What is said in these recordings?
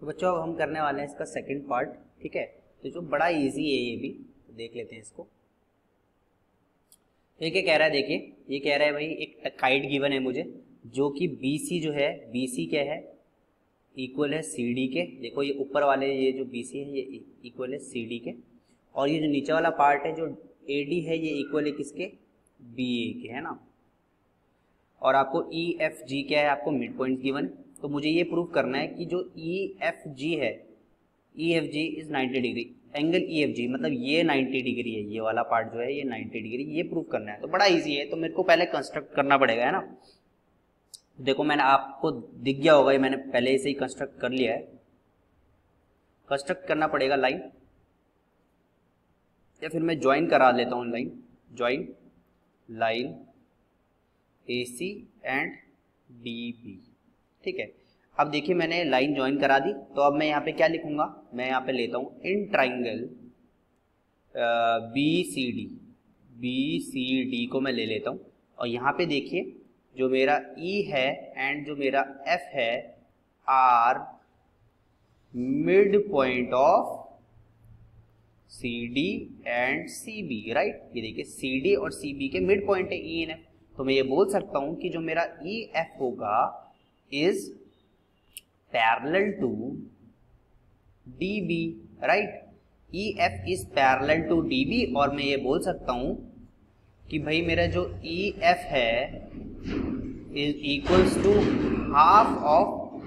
तो बच्चों, अब हम करने वाले हैं इसका सेकंड पार्ट ठीक है? तो जो बड़ा इजी है ये भी तो देख लेते हैं इसको। तो ये क्या कह रहा है, देखिए, ये कह रहा है भाई, एक काइट गिवन है मुझे, जो कि बी सी जो है बी सी क्या है? इक्वल है सी डी के। देखो, ये ऊपर वाले ये जो बी सी है, ये इक्वल है सी डी के। और ये जो नीचे वाला पार्ट है, जो ए डी है, ये इक्वल है किसके? बी ए के, है ना? और आपको ई एफ़ जी क्या है? आपको मिड पॉइंट गिवन तो मुझे ये प्रूव करना है कि जो ई एफ़ जी है E F G is 90 degree angle E F G मतलब ये 90 डिग्री है, ये वाला पार्ट जो है, ये 90 डिग्री ये प्रूव करना है। तो बड़ा ईजी है तो मेरे को पहले कंस्ट्रक्ट करना पड़ेगा, है ना? देखो, मैंने आपको दिख गया होगा, ये मैंने पहले से ही कंस्ट्रक्ट कर लिया है। कंस्ट्रक्ट करना पड़ेगा लाइन या फिर मैं ज्वाइन करा लेता हूँ line join line A C and D B ठीक है? अब देखिए मैंने लाइन ज्वाइन करा दी तो अब मैं यहाँ पे क्या लिखूँगा? मैं यहाँ पे लेता हूँ in triangle B C D B C D को मैं ले लेता हूँ। और यहाँ पे देखिए, जो मेरा ई E है एंड जो मेरा F है are mid point of C D and C B right ये देखिए सी डी और सी बी के मिड पॉइंट है ई एन एफ़ तो मैं ये बोल सकता हूँ कि जो मेरा ई e एफ़ होगा is parallel to D B right E F is parallel to D B और मैं ये बोल सकता हूँ कि भाई मेरा जो ई e एफ़ है is equals to half of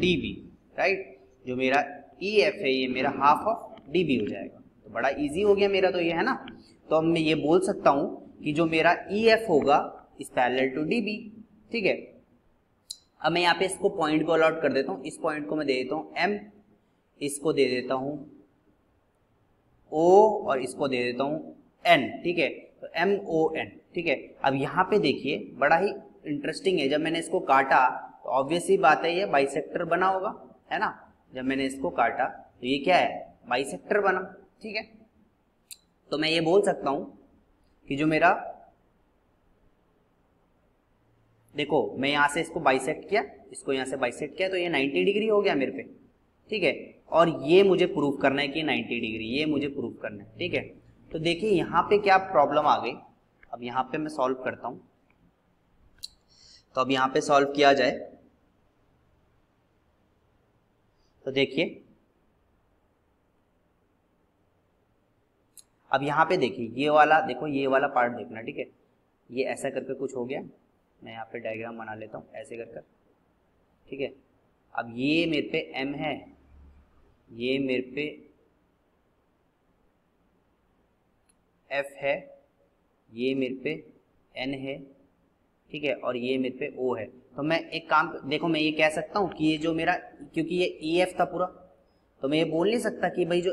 D B right जो मेरा ई e एफ़ है, ये मेरा हाफ़ ऑफ़ डी बी हो जाएगा। तो बड़ा इजी हो गया मेरा तो ये, है ना? तो अब मैं ये बोल सकता हूँ कि जो मेरा ई e एफ़ होगा इस पैरेलल टू डी बी ठीक है? अब मैं यहाँ पे इसको पॉइंट को अलॉट कर देता हूँ। इस पॉइंट को मैं दे देता हूँ एम इसको दे देता हूँ ओ और इसको दे देता हूँ एन ठीक है? तो एम ओ एन ठीक है? अब यहाँ पे देखिए, बड़ा ही इंटरेस्टिंग है। जब मैंने इसको काटा तो ऑब्वियस ही बात है, ये बाइसेक्टर बना होगा, है ना? जब मैंने इसको काटा तो ये क्या है? बाइसेक्टर बना, ठीक है? तो मैं ये बोल सकता हूँ कि जो मेरा देखो, मैं यहाँ से इसको बाइसेक्ट किया, इसको यहाँ से बाइसेक्ट किया तो ये 90 डिग्री हो गया मेरे पे, ठीक है? और ये मुझे प्रूफ करना है कि 90 डिग्री ये मुझे प्रूफ करना है, ठीक है? तो देखिए, यहाँ पे क्या प्रॉब्लम आ गई? अब यहाँ पे मैं सॉल्व करता हूँ। तो अब यहाँ पे सॉल्व किया जाए। तो देखिए। अब यहाँ पे देखिए, ये वाला, देखो, ये वाला पार्ट देखना, ठीक है? ये ऐसा करके कुछ हो गया। मैं यहाँ पे डायग्राम बना लेता हूँ, ऐसे कर ठीक है? अब ये मेरे पे एम है, ये मेरे पे एफ़ है, ये मेरे पे एन है, ठीक है? और ये मेरे पे ओ है। तो मैं एक काम, देखो मैं ये कह सकता हूँ कि ये जो मेरा, क्योंकि ये ई एफ़ था पूरा तो मैं ये बोल नहीं सकता कि भाई जो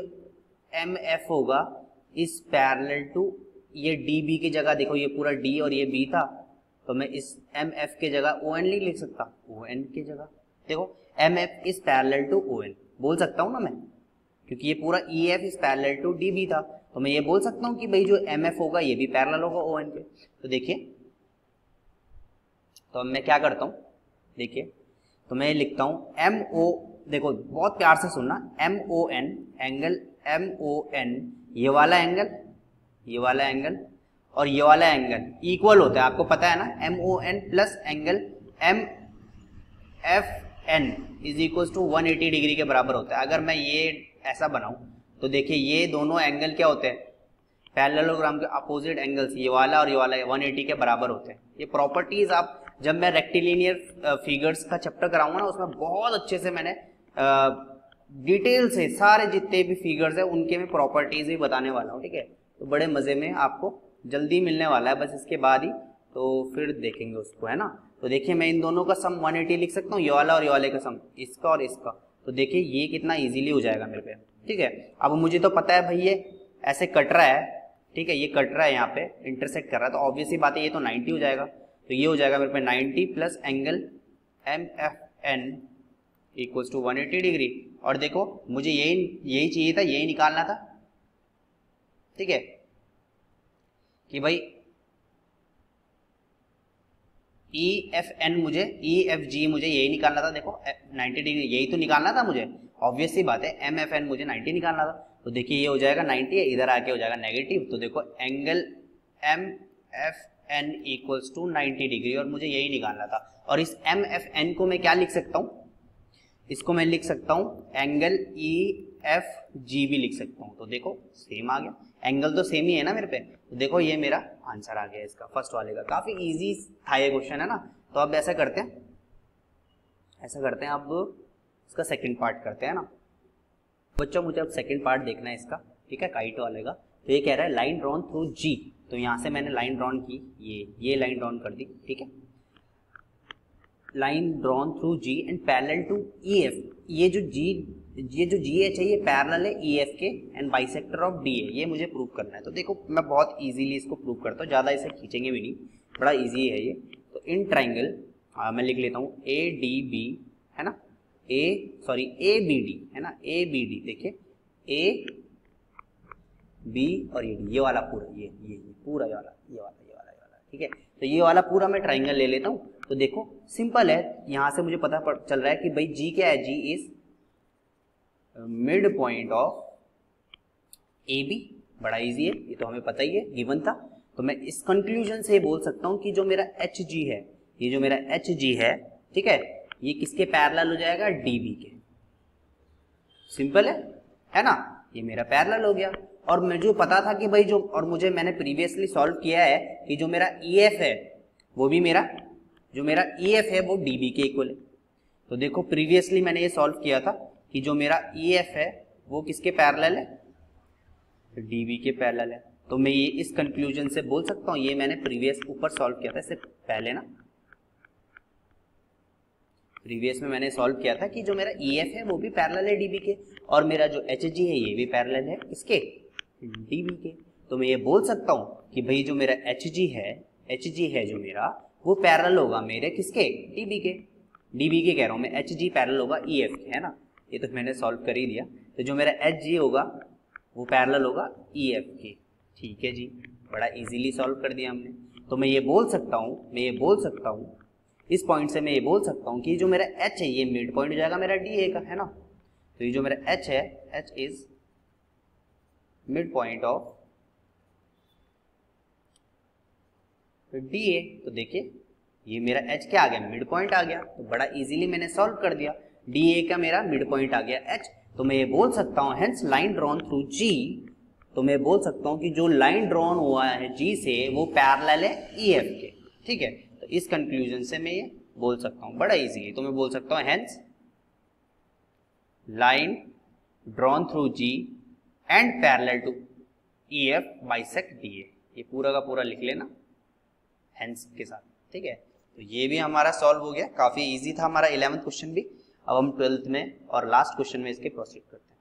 एम एफ़ होगा, इस पैरेलल टू ये डी बी की जगह, देखो ये पूरा डी और ये बी था तो मैं इस एम एफ़ के जगह ओ एन नहीं लिख सकता। ओ एन की जगह। देखो M F is parallel to O N बोल सकता हूँ ना मैं? क्योंकि ये पूरा E F is parallel to D B था। तो मैं ये बोल सकता हूँ कि भाई जो एम एफ़ होगा, ये भी पैरल होगा ओ एन पे। तो देखिए तो मैं क्या करता हूँ? देखिए तो मैं लिखता हूँ एम ओ देखो, बहुत प्यार से सुनना। M O N angle M O N ये वाला एंगल ये वाला एंगल और ये वाला एंगल इक्वल होता है। आपको पता है ना? M O N plus angle M F N is equal to one eighty degree के बराबर होता है। अगर मैं ये ऐसा बनाऊँ तो देखिए ये दोनों एंगल क्या होते हैं? पैरेललोग्राम के अपोजिट एंगल्स ये वाला और ये वाला 180 के बराबर होते हैं। ये प्रॉपर्टीज़ आप, जब मैं रेक्टिलिनियर फिगर्स का चैप्टर कराऊँगा ना, उसमें बहुत अच्छे से मैंने डिटेल से सारे जितने भी फिगर्स हैं, उनके मैं प्रॉपर्टीज़ भी बताने वाला हूँ, ठीक है? तो बड़े मज़े में आपको जल्दी मिलने वाला है, बस इसके बाद ही। तो फिर देखेंगे उसको, है ना? तो देखिए, मैं इन दोनों का सम 180 लिख सकता हूँ, ये वाला और ये वाले का सम इसका और इसका। तो देखिए, ये कितना इजीली हो जाएगा मेरे पे, ठीक है? अब मुझे तो पता है भाई, ये ऐसे कट रहा है, ठीक है? ये कट रहा है यहाँ पे इंटरसेक्ट कर रहा है तो ऑब्वियसली बात है, ये तो 90 हो जाएगा। तो ये हो जाएगा मेरे पे 90 plus angle M F N equals to 180 degree और देखो, मुझे यही यही चाहिए था, यही निकालना था, ठीक है? कि भाई ई एफ़ एन मुझे ई एफ़ जी मुझे यही निकालना था, देखो 90 डिग्री यही तो निकालना था मुझे। ऑब्वियसली बात है एम एफ़ एन मुझे 90 निकालना था। तो देखिए, ये हो जाएगा 90 इधर आके हो जाएगा नेगेटिव तो देखो angle M F N equals to 90 degree और मुझे यही निकालना था। और इस एम एफ़ एन को मैं क्या लिख सकता हूँ? इसको मैं लिख सकता हूँ एंगल ई एफ़ जी भी लिख सकता हूँ। तो देखो सेम आ गया। एंगल तो सेम ही है ना मेरे पे? तो देखो, ये मेरा आंसर आ गया इसका फ़र्स्ट वाले का। काफ़ी इजी था ये क्वेश्चन है ना? तो अब ऐसा करते हैं। ऐसा करते हैं, अब इसका सेकंड पार्ट करते हैं ना? बच्चों, मुझे अब सेकंड पार्ट देखना है इसका, ठीक है? काइट वाले का। तो ये कह रहा है लाइन ड्रॉन थ्रू जी तो यहाँ से मैंने लाइन ड्रॉन की, ये ये लाइन ड्रॉन कर दी, ठीक है? Line drawn through G and parallel to E F ये जो जी ये जो जी एच है ये पैरल है ई एफ़ के and bisector of D A ये मुझे प्रूव करना है। तो देखो मैं बहुत इजीली इसको प्रूव करता हूँ ज़्यादा इसे खींचेंगे भी नहीं। बड़ा ईजी है ये। तो इन ट्राइंगल मैं लिख लेता हूँ ए डी बी है ना? A sorry A B D है ना? ए बी डी देखिए। ए बी और ये डी ये वाला पूरा ये ये, ये पूरा ये वाला ये वाला ये वाला ये वाला ठीक है? तो ये वाला पूरा मैं ट्राइंगल ले लेता हूँ। तो देखो सिंपल है। यहाँ से मुझे पता चल रहा है कि भाई जी क्या है? G is mid point of A B बड़ा इजी है, ये तो हमें पता ही है गिवन था। तो मैं इस कंक्लूजन से बोल सकता हूँ कि जो मेरा एच जी है, ये जो मेरा एच जी है, ठीक है, ये किसके पैरेलल हो जाएगा? डीबी के। सिंपल है? है ना? ये मेरा पैरेलल हो गया। और मैं जो पता था कि भाई जो, और मुझे मैंने प्रीवियसली सॉल्व किया है कि जो मेरा ई एफ़ है, वो भी मेरा, जो मेरा ई एफ़ है, वो डी बी के इक्वल है। तो देखो प्रीवियसली मैंने ये सॉल्व किया था। कि जो मेरा ई एफ़ है, वो किसके पैरेलल है? डी बी के पैरेलल है। तो मैं ये इस कंक्लूजन से बोल सकता हूँ, ये मैंने प्रीवियस ऊपर सॉल्व किया था, इससे पहले ना। प्रीवियस में मैंने सॉल्व किया था कि जो मेरा ई एफ़ है, वो भी पैरेलल है डीबी के, और मेरा जो एच जी है, ये भी पैरेलल है किसके? डीबी के। तो मैं ये बोल सकता हूँ कि भाई जो मेरा एच जी है एच जी है जो मेरा, वो पैरल होगा मेरे किसके? डीबी के। डीबी के कह रहा हूँ मैं एच जी पैरल होगा ई एफ़ के, है ना? ये तो मैंने सॉल्व कर ही दिया। तो जो मेरा एच जी होगा, वो पैरल होगा ई एफ़ के ठीक है जी। बड़ा इजीली सॉल्व कर दिया हमने। तो मैं ये बोल सकता हूँ, मैं ये बोल सकता हूँ, इस पॉइंट से मैं ये बोल सकता हूँ कि जो मेरा एच है, ये मिड पॉइंट हो जाएगा मेरा डी ए का, है ना? तो ये जो मेरा एच है H is mid point of D A तो देखिए, ये मेरा एच क्या आ गया मिड पॉइंट आ गया। तो बड़ा इजीली मैंने सॉल्व कर दिया। डी ए का मेरा मिड पॉइंट आ गया एच तो मैं ये बोल सकता हूँ hence line drawn through G तो मैं बोल सकता हूँ कि जो लाइन ड्रॉन हुआ है जी से, वो पैरल है ई एफ़ के, ठीक है? तो इस कंक्लूजन से मैं ये बोल सकता हूँ, बड़ा इजी है। तो मैं बोल सकता हूँ hence line drawn through G and parallel to E F bisect D A ये पूरा का पूरा लिख लेना हेंस के साथ, ठीक है? तो ये भी हमारा सॉल्व हो गया। काफ़ी इजी था हमारा इलेवंथ क्वेश्चन भी। अब हम ट्वेल्थ में और लास्ट क्वेश्चन में इसके प्रोसीड करते हैं।